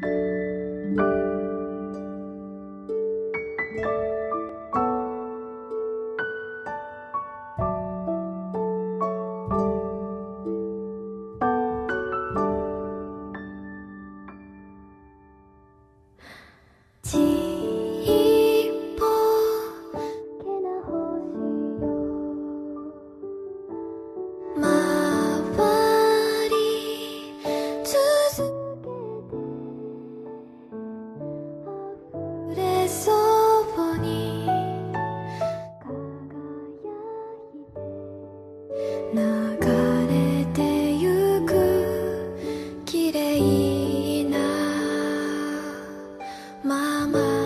thank you my.